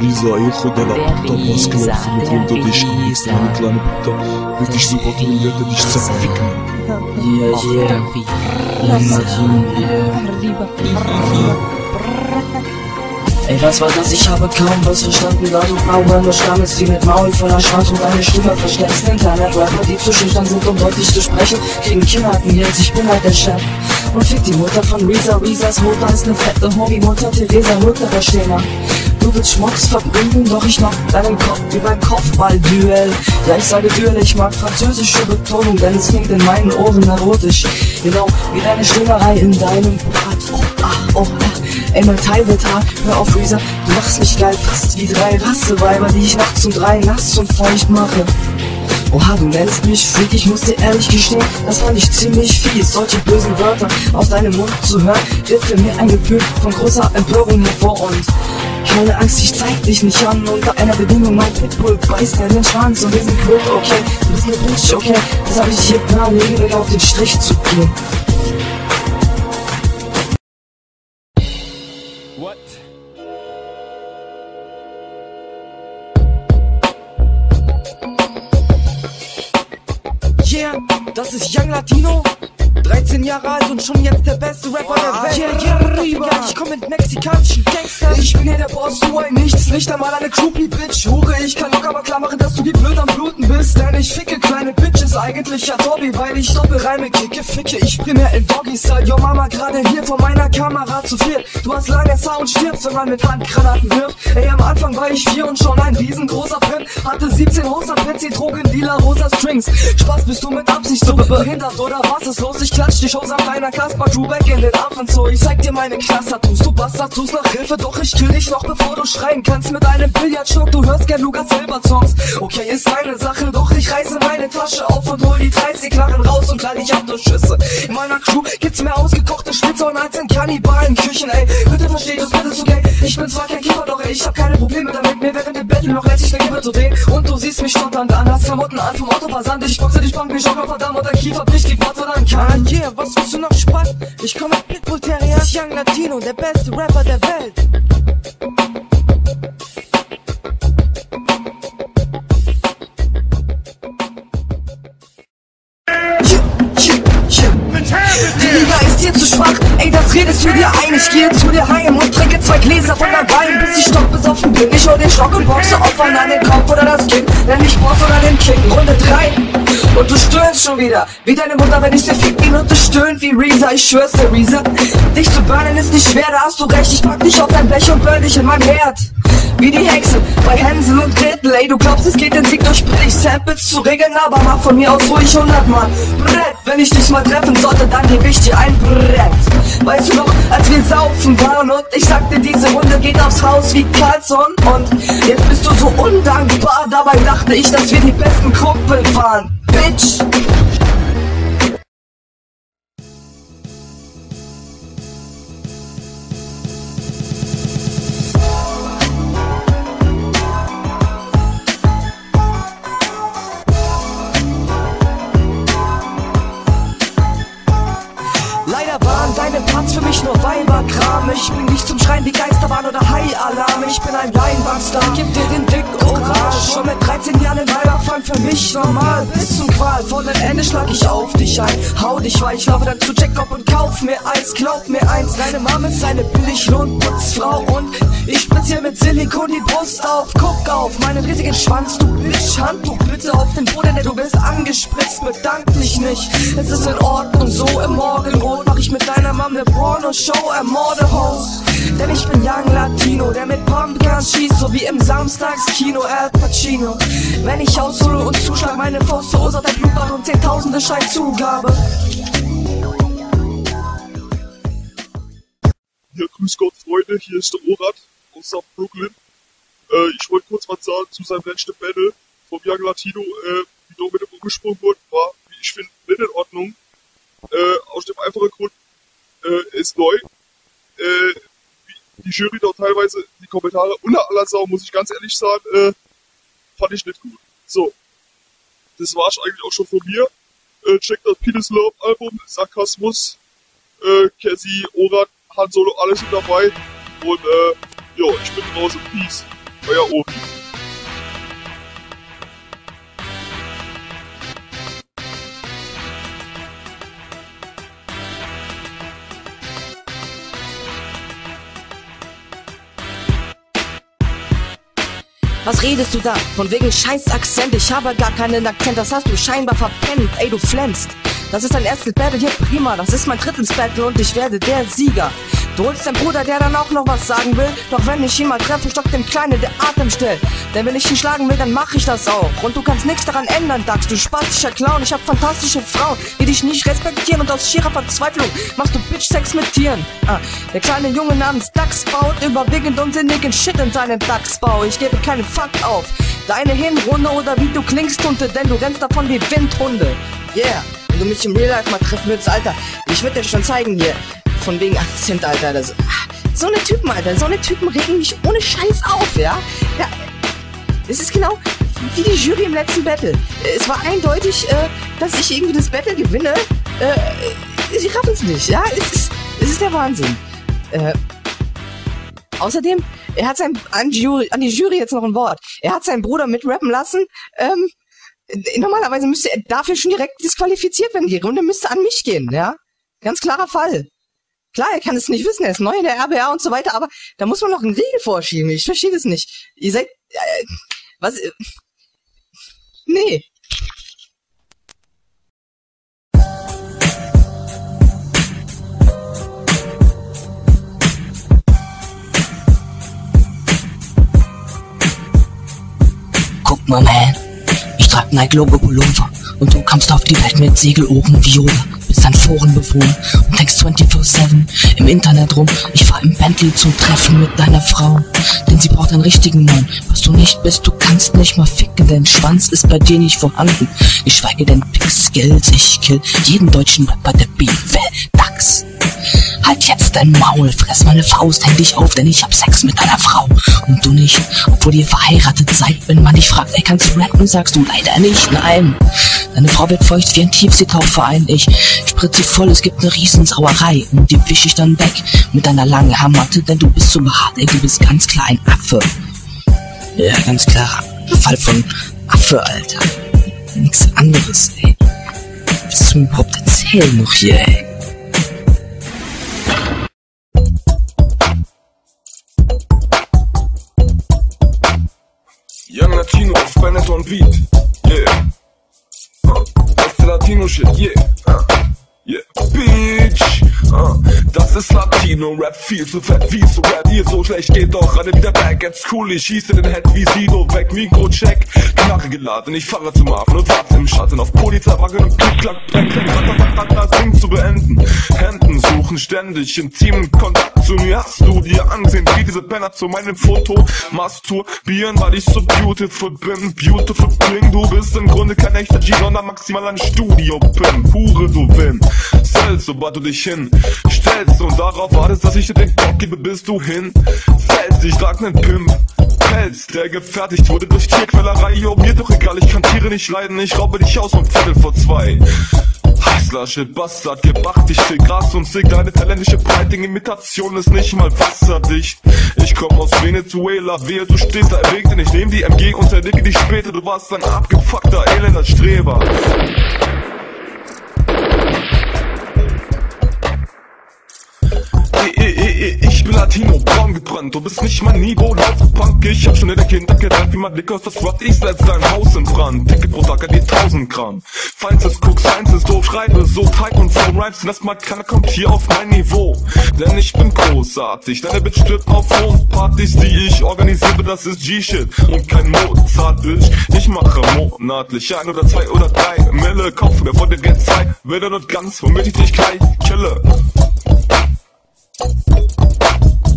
Risa, hijo de la puta, was glaubst du, mit wem du dich anlegst, meine kleine Puta? Wird dich super tun, werde dich zerficken. Yeah, yeah. Yeah, Martin, yeah. Ey, was war das? Ich habe kaum was verstanden, da du Bauern nur stammelst wie mit Maul voller Schwanz und deine Stimme versteckst. Internet-Rapper, die zu schüchtern sind, um deutlich zu sprechen, kriegen Kindergarten jetzt, ich bin halt der Chef. Und fick die Mutter von Risa, Risas Mutter ist ne fette Homie-Mutter, Theresa Mutter Schema. Willst Schmucks verbinden, doch ich mach deinen Kopf über ein Kopfball-Duell. Ja, ich sage Duell, ich mag französische Betonung, denn es klingt in meinen Ohren erotisch. Genau wie deine Stimmerei in deinem Bart. Oh, ach, oh, ach. Ey, mein Teilbetar, hör auf, Risa, du machst mich geil, fast wie drei Rasseweiber, die ich nachts um drei nass und feucht mache. Oha, du nennst mich Freak, ich muss dir ehrlich gestehen, das fand ich ziemlich fies. Solche bösen Wörter aus deinem Mund zu hören, wird für mich ein Gefühl von großer Empörung hervor und keine Angst, ich zeig dich nicht an Unter einer Bedingung, mein Pitbull beißt dir den Schwanz Und wir sind quitt, okay, du bist ne Bitch, okay Das hab ich hier klar, Regeln auf den Strich zu gehen What? Yeah, das ist Young Latino. 13 Jahre alt und schon jetzt der beste Rapper der Welt. Yeah, yeah, rüber. Ich komm mit mexikanischen Gangstern. Ich bin hier der Boss, du ein Nichts, nicht einmal eine Groupie Bitch. Hure, ich kann locker mal klar machen, dass du wie blöd am Bluten bist. Denn ich ficke kleine Bitches, eigentlich ja Dobby, weil ich Doppelreime kicke, ficke. Ich primär in Doggy-Style. Yo Mama, gerade hier vor meiner Kamera zu viel. Du hast langes Haar und stirbst, wenn man mit Handgranaten wirft. Ey, am Anfang war ich vier und schon ein riesengroßer Pimp. Hatte 17 Hoser, Petsy, Drogendealer, rosa Strings. Spaß, bist du mit Absicht so behindert oder was ist los? Ich klatsch dich aus am kleiner Kasper, weg in den Affenzoo. Ich zeig dir meine Klasser-Tattoos, du Bastard, tust nach Hilfe, doch ich kill dich noch bevor du schreien kannst mit einem Billardstock. Du hörst gern Lugas Silber-Songs. Okay, ist deine Sache, doch ich reiße meine Tasche auf und hol die 30 Knarren raus und knall dich ab durch Schüsse. In meiner Crew gibt's mehr ausgekochte Schlitzohren als in Kannibalenküchen, ey. Bitte versteht es, bitte ist okay. Ich bin zwar kein Keeper, doch ey, ich hab keine Probleme damit. Mir während dem Battle noch lässt sich eine Kippe zu drehen. Und du siehst mich stotternd an, hast Klamotten an vom Auto versandt. Ich boxe dich, punk mich auch verdammt und dein Kiefer bricht die Worte dann kann. Ah, yeah, was willst du noch Spaß? Ich komm mit Pitbull Terrier, Young Latino, der beste Rapper der Welt. Schwach, ey, das redest du dir ein. Ich gehe zu dir heim und trinke zwei Gläser von der Wein, bis ich stockbesoffen bin. Ich hol den Stock und boxe Opfern an den Kopf oder das Kind, nenn mich Boss oder den King. Runde drei. Und du stöhnst schon wieder, wie deine Mutter, wenn ich dir fick die Note stöhnt wie Reza. Ich schwör's dir, Reza. Dich zu burnen ist nicht schwer, da hast du recht. Ich pack dich auf dein Blech und burn dich in mein Herd. Wie die Hexe bei Hänsel und Gretel, ey, du glaubst, es geht den Sieg durch billig Samples zu regeln, aber mach von mir aus ruhig 100 Mal Brett, wenn ich dich mal treffen sollte, dann geb ich dir ein Brett. Weißt du noch, als wir saufen waren und ich sagte, diese Runde geht aufs Haus wie Carlson? Und jetzt bist du so undankbar, dabei dachte ich, dass wir die besten Kumpel waren, Bitch. Ich bin nicht zum Schreien wie Geisterbahn oder High-Alarm. Ich bin ein Leinwandstar, gib dir den Dick Orange. Schon mit 13 Jahren im Weiberfang für mich normal Bis zum qualvollen Ende schlag ich auf dich ein. Hau dich weich, laufe dann zu Jacob und kauf mir eins. Glaub mir eins, deine Mom ist eine Billiglohnputzfrau. Und ich spritz hier mit Silikon die Brust auf. Guck auf meinen riesigen Schwanz, du Bitch. Handtuch bitte auf den Boden, denn du bist angespritzt. Bedank dich nicht, es ist in Ordnung. So im Morgenrot mach ich mit deiner Mom ne Porno-Show. Ermorde Host denn ich bin Young Latino, der mit Pumpguns schießt, so wie im Samstagskino. Al Pacino. Wenn ich aushole und zuschlag, meine Faust verursacht ein Blutbad und Zehntausende Scheinzugabe. Ja, grüß Gott, Freunde, hier ist der Orat aus South Brooklyn. Äh, ich wollte kurz was sagen zu seinem letzten Battle vom Young Latino, äh, wie da mit dem umgesprungen wurde, war, wie ich finde, nicht in Ordnung. Äh, aus dem einfachen Grund, äh, ist neu. Äh, die Jury da teilweise, die Kommentare unter aller Sau, muss ich ganz ehrlich sagen, äh, fand ich nicht gut. So. Das war's eigentlich auch schon von mir. Äh, checkt das Penis Love Album, Sarkasmus, äh, Cassie, Orat, Han Solo, alles mit dabei. Und, äh, jo, ich bin draußen. Peace. Euer Obi. Was redest du da? Von wegen scheiß Akzent. Ich habe gar keinen Akzent. Das hast du scheinbar verpennt. Ey, du flänzt. Das ist dein erstes Battle hier, prima. Das ist mein drittes Battle und ich werde der Sieger. Du holst deinen Bruder, der dann auch noch was sagen will. Doch wenn ich ihn mal treffe, stockt dem Kleine der Atem still. Denn wenn ich ihn schlagen will, dann mach ich das auch. Und du kannst nichts daran ändern, Dax, du spastischer Clown. Ich hab fantastische Frauen, die dich nicht respektieren. Und aus schierer Verzweiflung machst du Bitch-Sex mit Tieren. Ah, der kleine Junge namens Dax baut überwiegend unsinnigen Shit in seinen Dachsbau. Ich gebe keinen Fuck auf. Deine Hinrunde oder wie du klingst, Hunde, denn du rennst davon wie Windhunde. Yeah. Wenn du mich im Real Life mal treffen würdest, Alter, ich würde dir schon zeigen hier. Von wegen Akzent, Alter. Das, so eine Typen, Alter. So eine Typen regen mich ohne Scheiß auf, ja? Ja. Es ist genau wie die Jury im letzten Battle. Es war eindeutig, äh, dass ich irgendwie das Battle gewinne. Äh, sie raffen es nicht, ja? Es ist, es ist der Wahnsinn. Äh, außerdem, er hat sein, an die, Jury, an die Jury jetzt noch ein Wort. Er hat seinen Bruder mitrappen lassen. Ähm, normalerweise müsste er dafür schon direkt disqualifiziert werden. Die Runde müsste an mich gehen, ja? Ganz klarer Fall. Klar, er kann es nicht wissen, er ist neu in der RBA und so weiter, aber da muss man noch einen Riegel vorschieben. Ich verstehe das nicht. Ihr seid. Äh, was. Äh, nee. Guck mal, man. Ich trag Nike Logo Pullover und du kommst auf die Welt mit Segelohren wie Yoda. Foren bewohnt und hängst 24-7 im Internet rum. Ich fahr im Bentley zum Treffen mit deiner Frau, denn sie braucht einen richtigen Mann. Was du nicht bist, du kannst nicht mal ficken, dein Schwanz ist bei dir nicht vorhanden. Geschweige denn Pixels, ich kill jeden deutschen Rapper, der Beef will. Dax. Halt jetzt dein Maul, fress meine Faust, häng dich auf, denn ich hab Sex mit deiner Frau. Und du nicht, obwohl ihr verheiratet seid. Wenn man dich fragt, ey, kannst du rappen, sagst du leider nicht, nein. Deine Frau wird feucht wie ein Tiefseetauchverein. Ich spritze voll, es gibt ne Riesensauerei. Und die wisch ich dann weg mit deiner langen Hammatte, denn du bist so behaart, ey, du bist ganz klar ein Affe. Ja, ganz klar. Fall von Affe, Alter. Nix anderes, ey. Was du überhaupt erzählen noch hier, ey? Young Latino auf Benetton Beat. Yeah. Uh, das ist der Latino-Shit, yeah. Uh, yeah. Bitch. Uh, das ist Latino-Rap, viel zu fett, wie so Rap, hier so schlecht geht doch alle wieder back, jetzt cool, ich schieße den Head wie Sido weg, Mikro-Check, Knarre geladen, ich fahre zum Hafen und warte im Schatten auf Polizeiwagen und Klick-Klack, Dreck, Ding zu beenden. Händen suchen ständig intimen Kontakt zu mir, hast du dir angesehen, wie diese Penner zu meinem Foto masturbieren, weil ich so beautiful bin, beautiful bling, du bist im Grunde kein echter G, sondern maximal ein Studio-Pin, Hure du Win, Sell, sobald du dich hin stellst und darauf wartest, dass ich dir den Bock gebe, bis du hin fällst. Ich trag nen Pimp, Pelz, der gefertigt wurde durch Tierquälerei. Jo, mir doch egal, ich kann Tiere nicht leiden, ich raube dich aus um Viertel vor zwei. Hustler, Shit, Bastard, gebracht, ich still Gras und sick Deine talentische Breiting-Imitation ist nicht mal wasserdicht Ich komm aus Venezuela, wehe, du stehst da erregt Und ich nehm die MG und zerdicke dich später Du warst ein abgefuckter, elender Streber Ich bin Latino, braun gebrannt, du bist nicht mein Niveau, lauf Punk. Ich hab schon in der Kindheit gelernt, wie man Lick aus das Rot Ich setz dein Haus in Brand, Ticket pro Tag die 1000 Gramm. Feinstes Cook, Science doof, schreibe so tight und flow Rhymes, das mal keiner kommt hier auf mein Niveau. Denn ich bin großartig, deine Bitch stirbt auf Partys, die ich organisiere, das ist G-Shit. Und kein Mozart, Bitch, ich mache monatlich ein oder zwei oder drei Mille. Kaufe mir von dir Geld Zeit, will nicht ganz, womit ich dich gleich kille Thank you.